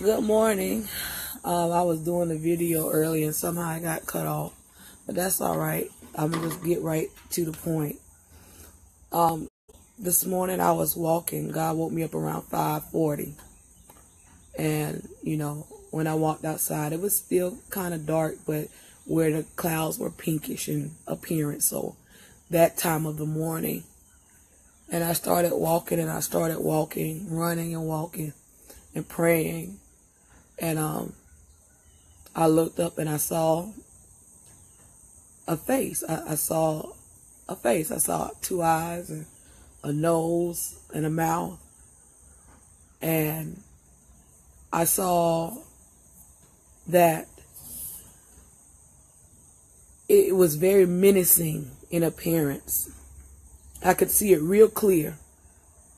Good morning. Um, I was doing a video early and somehow I got cut off, but that's all right. I'm gonna just get right to the point. Um, this morning I was walking. God woke me up around 5:40, and you know when I walked outside, it was still kind of dark, but where the clouds were pinkish in appearance. So that time of the morning, and I started walking and I started walking, running and walking, and praying and um, I looked up and I saw a face. I, I saw a face. I saw two eyes and a nose and a mouth. And I saw that it was very menacing in appearance. I could see it real clear.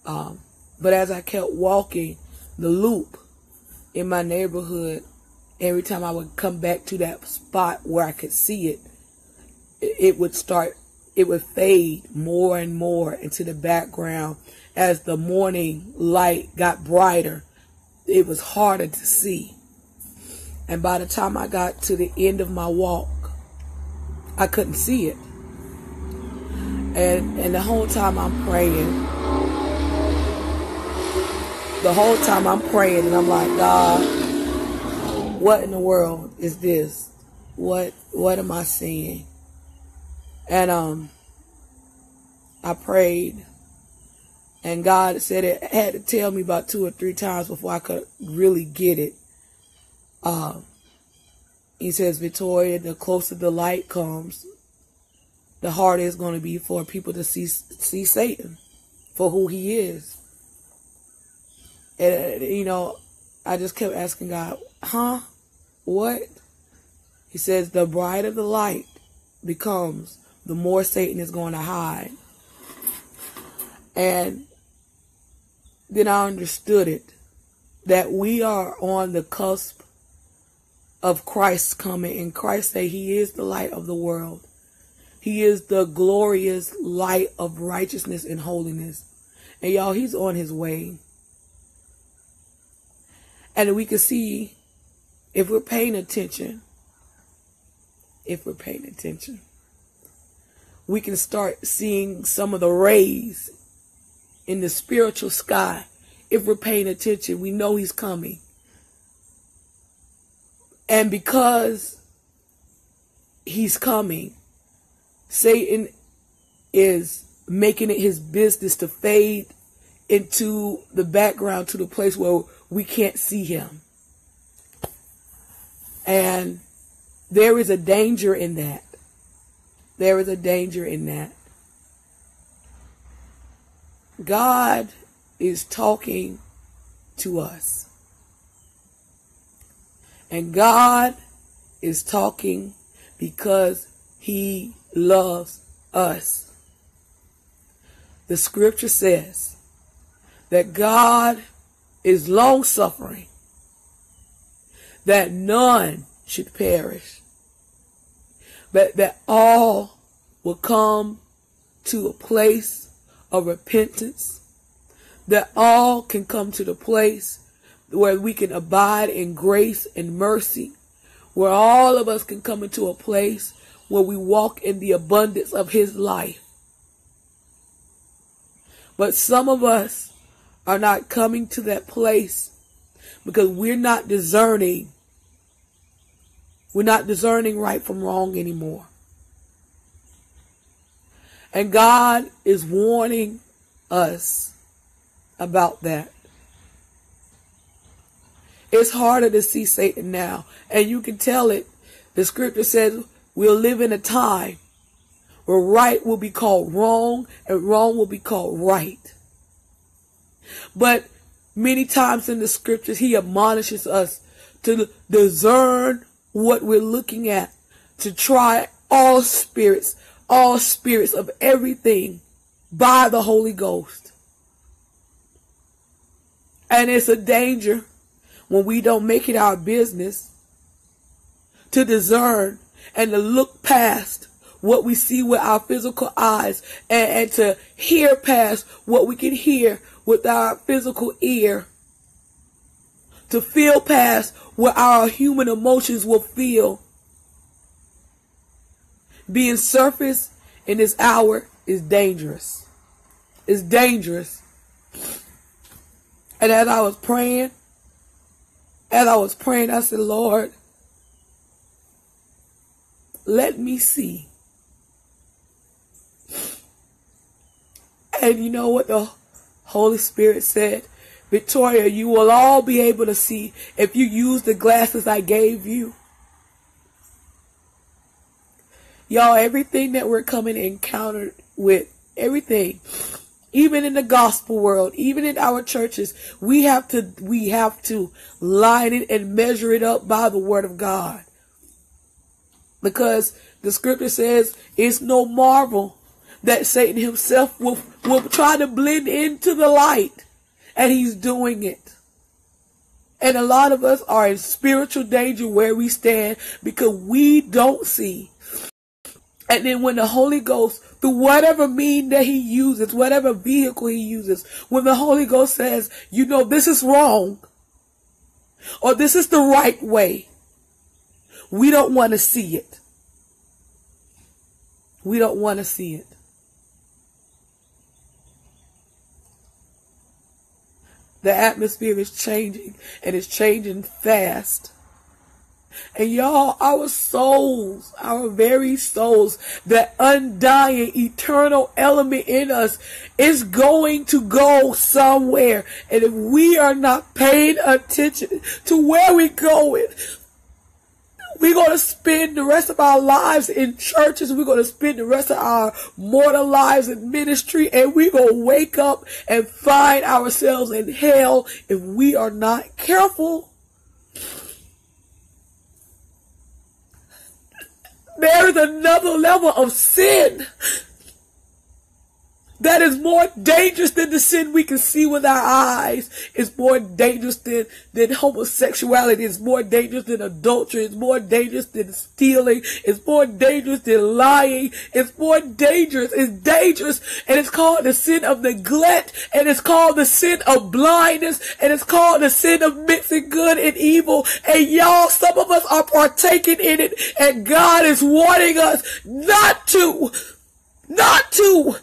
Um, but as I kept walking, the loop in my neighborhood, every time I would come back to that spot where I could see it, it would start, it would fade more and more into the background as the morning light got brighter. It was harder to see. And by the time I got to the end of my walk, I couldn't see it. And and the whole time I'm praying, the whole time I'm praying and I'm like, God, what in the world is this? What what am I seeing? And um I prayed and God said it had to tell me about two or three times before I could really get it. Um he says, Victoria, the closer the light comes, the harder it's going to be for people to see see Satan for who he is. And, you know, I just kept asking God, huh? What? He says, the brighter the light becomes, the more Satan is going to hide. And then I understood it that we are on the cusp of Christ's coming. And Christ said he is the light of the world. He is the glorious light of righteousness and holiness. And y'all, he's on his way. And we can see if we're paying attention, if we're paying attention, we can start seeing some of the rays in the spiritual sky. If we're paying attention, we know he's coming. And because he's coming, Satan is making it his business to fade into the background to the place where we can't see him. And there is a danger in that. There is a danger in that. God is talking to us. And God is talking because he loves us. The scripture says that God is long suffering, that none should perish, but that all will come to a place of repentance, that all can come to the place where we can abide in grace and mercy, where all of us can come into a place where we walk in the abundance of his life. But some of us are not coming to that place because we're not discerning. We're not discerning right from wrong anymore. And God is warning us about that. It's harder to see Satan now. And you can tell it. The scripture says we'll live in a time where right will be called wrong and wrong will be called right. But many times in the scriptures, he admonishes us to discern what we're looking at, to try all spirits, all spirits of everything by the Holy Ghost. And it's a danger when we don't make it our business to discern and to look past what we see with our physical eyes and, and to hear past what we can hear with our physical ear to feel past what our human emotions will feel. Being surface in this hour is dangerous. It's dangerous. And as I was praying, as I was praying, I said, Lord, let me see. And you know what the Holy Spirit said? Victoria, you will all be able to see if you use the glasses I gave you. Y'all, everything that we're coming encountered with, everything, even in the gospel world, even in our churches, we have to, we have to line it and measure it up by the word of God. Because the scripture says it's no marvel that Satan himself will, will try to blend into the light. And he's doing it. And a lot of us are in spiritual danger where we stand because we don't see. And then when the Holy Ghost, through whatever mean that he uses, whatever vehicle he uses, when the Holy Ghost says, you know, this is wrong, or this is the right way, we don't want to see it. We don't want to see it. The atmosphere is changing and it's changing fast. And y'all, our souls, our very souls, that undying, eternal element in us is going to go somewhere. And if we are not paying attention to where we're going, we're going to spend the rest of our lives in churches. We're going to spend the rest of our mortal lives in ministry. And we're going to wake up and find ourselves in hell if we are not careful. There is another level of sin that is more dangerous than the sin we can see with our eyes. It's more dangerous than, than homosexuality. It's more dangerous than adultery. It's more dangerous than stealing. It's more dangerous than lying. It's more dangerous. It's dangerous. And it's called the sin of neglect. And it's called the sin of blindness. And it's called the sin of mixing good and evil. And y'all, some of us are partaking in it. And God is warning us not to. Not to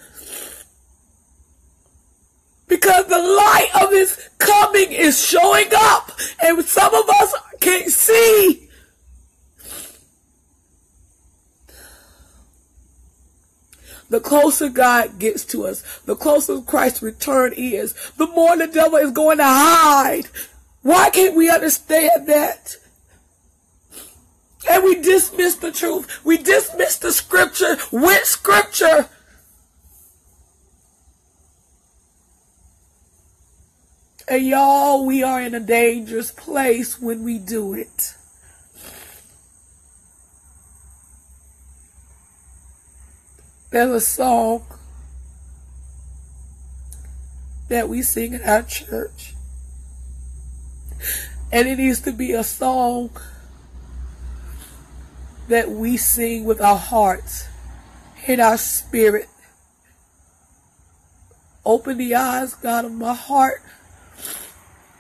because the light of his coming is showing up and some of us can't see. The closer God gets to us, the closer Christ's return is, the more the devil is going to hide. Why can't we understand that? And we dismiss the truth. We dismiss the scripture with scripture. And y'all, we are in a dangerous place when we do it. There's a song that we sing in our church. And it needs to be a song that we sing with our hearts, in our spirit. Open the eyes, God, of my heart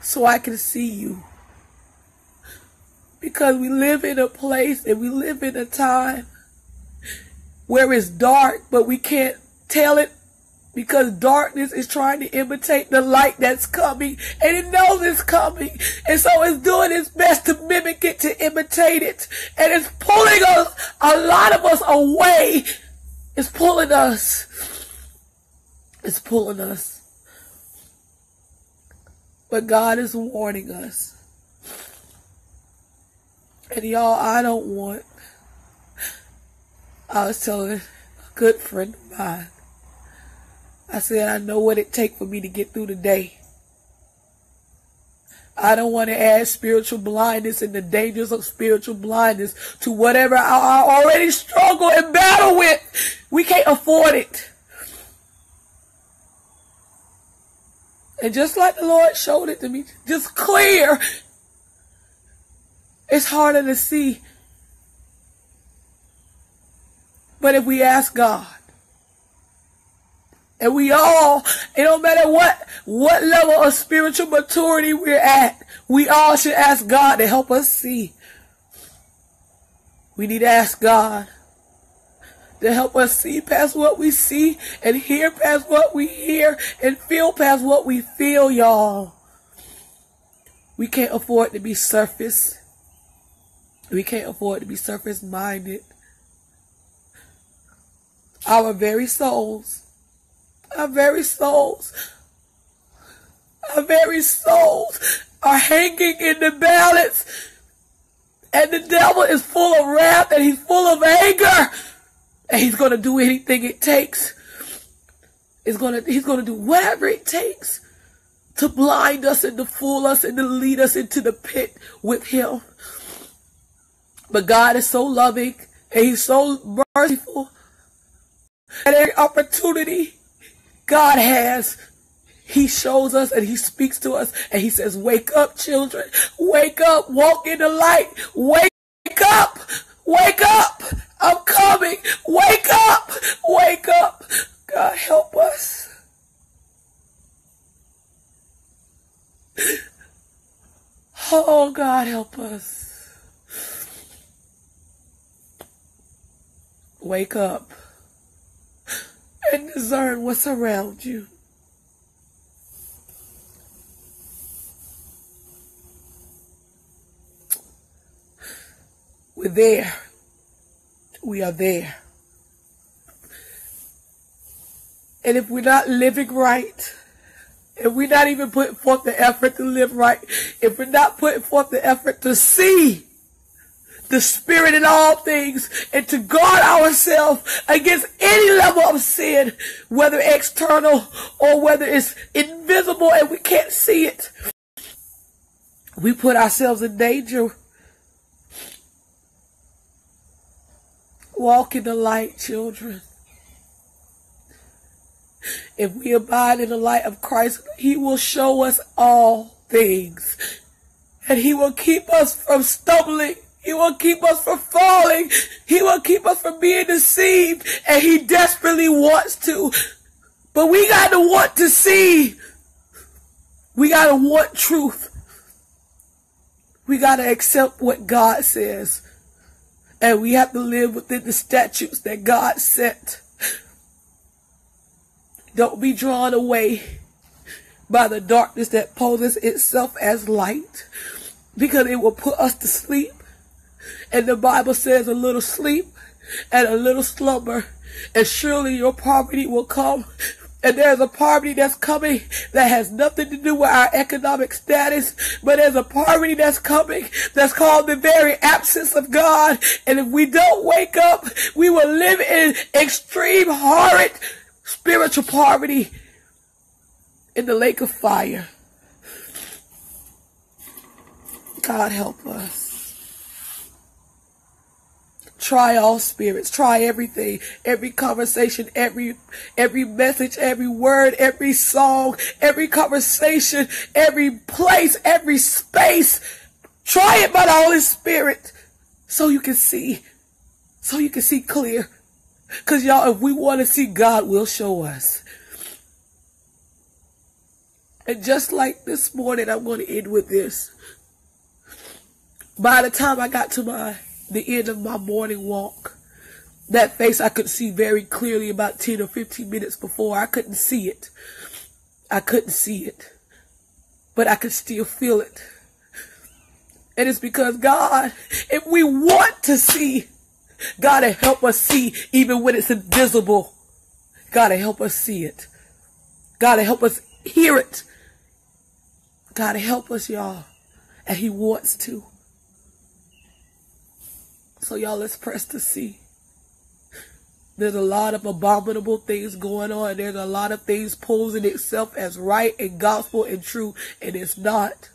so I can see you. Because we live in a place and we live in a time where it's dark, but we can't tell it because darkness is trying to imitate the light that's coming and it knows it's coming. And so it's doing its best to mimic it to imitate it and it's pulling us a lot of us away. It's pulling us. It's pulling us but God is warning us. And y'all, I don't want, I was telling a good friend of mine, I said, I know what it takes for me to get through the day. I don't want to add spiritual blindness and the dangers of spiritual blindness to whatever I already struggle and battle with. We can't afford it. And just like the Lord showed it to me, just clear, it's harder to see. But if we ask God, And we all, it don't matter what, what level of spiritual maturity we're at, we all should ask God to help us see. We need to ask God to help us see past what we see and hear past what we hear and feel past what we feel, y'all. We can't afford to be surface. We can't afford to be surface minded. Our very souls, our very souls, our very souls are hanging in the balance. And the devil is full of wrath and he's full of anger. And he's going to do anything it takes. He's going to, he's going to do whatever it takes to blind us and to fool us and to lead us into the pit with him. But God is so loving and he's so merciful. And every opportunity God has, he shows us and he speaks to us and he says, wake up children, wake up, walk in the light, wake up, wake up. I'm coming. Wake up. Wake up. God help us. Oh, God help us. Wake up and discern what's around you. We're there we are there. And if we're not living right, if we're not even putting forth the effort to live right, if we're not putting forth the effort to see the spirit in all things and to guard ourselves against any level of sin, whether external or whether it's invisible and we can't see it, we put ourselves in danger Walk in the light, children. If we abide in the light of Christ, He will show us all things. And He will keep us from stumbling. He will keep us from falling. He will keep us from being deceived. And He desperately wants to. But we got to want to see. We got to want truth. We got to accept what God says. And we have to live within the statutes that God set. Don't be drawn away by the darkness that poses itself as light because it will put us to sleep. And the Bible says a little sleep and a little slumber and surely your poverty will come and there's a poverty that's coming that has nothing to do with our economic status, but there's a poverty that's coming that's called the very absence of God. And if we don't wake up, we will live in extreme horrid spiritual poverty in the lake of fire. God help us. Try all spirits. Try everything. Every conversation, every every message, every word, every song, every conversation, every place, every space. Try it by the Holy Spirit so you can see. So you can see clear. Because y'all, if we want to see God, will show us. And just like this morning, I'm going to end with this. By the time I got to my the end of my morning walk. That face I could see very clearly about 10 or 15 minutes before. I couldn't see it. I couldn't see it. But I could still feel it. And it's because God, if we want to see, God to help us see even when it's invisible. God to help us see it. God to help us hear it. God to help us, y'all. And he wants to. So y'all, let's press to see. There's a lot of abominable things going on. There's a lot of things posing itself as right and gospel and true, and it's not.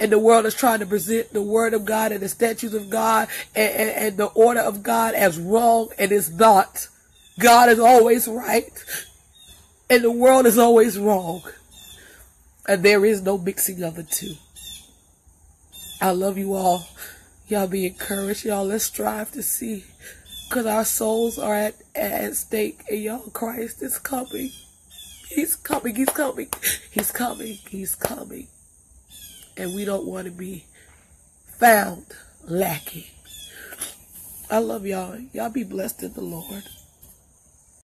And the world is trying to present the word of God and the statutes of God and, and, and the order of God as wrong, and it's not. God is always right, and the world is always wrong. And there is no mixing of the two. I love you all. Y'all be encouraged. Y'all, let's strive to see. Because our souls are at, at stake. And y'all, Christ is coming. He's coming. He's coming. He's coming. He's coming. And we don't want to be found lacking. I love y'all. Y'all be blessed in the Lord.